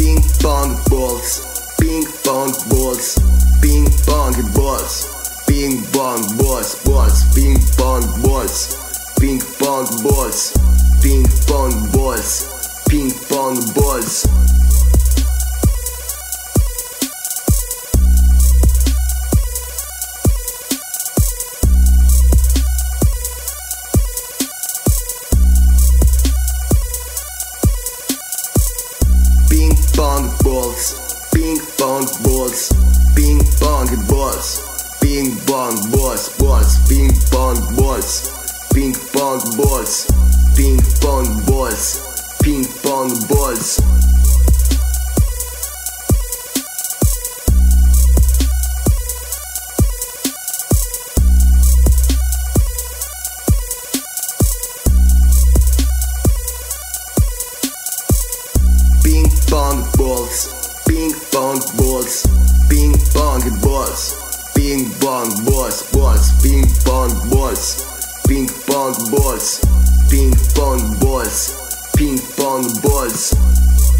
Ping pong balls, ping pong balls, ping pong balls, ping pong balls, balls, ping pong balls, ping pong balls, ping pong balls, ping pong balls. Pong balls, ping pong balls, ping pong balls, ping pong balls, balls, ping pong balls, ping pong balls, ping pong balls, ping pong balls. Ping pong balls, ping pong balls, ping pong balls, ping pong balls, balls, ping pong balls, ping pong balls, ping pong balls, ping pong balls.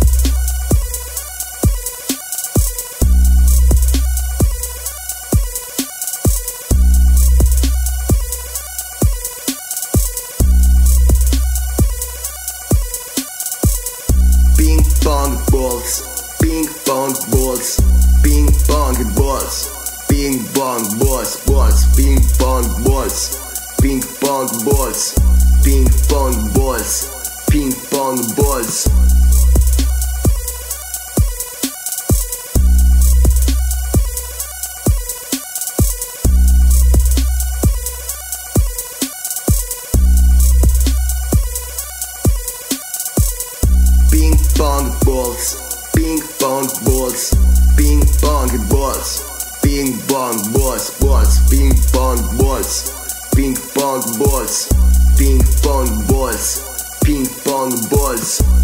Ping pong balls, ping pong balls, ping pong balls, ping pong balls, balls, ping pong balls, ping pong balls, ping pong balls, ping pong balls. Ping pong balls, ping pong balls, ping pong balls, ping pong balls, balls, ping pong balls, ping pong balls, ping pong balls, ping pong balls, ping pong balls.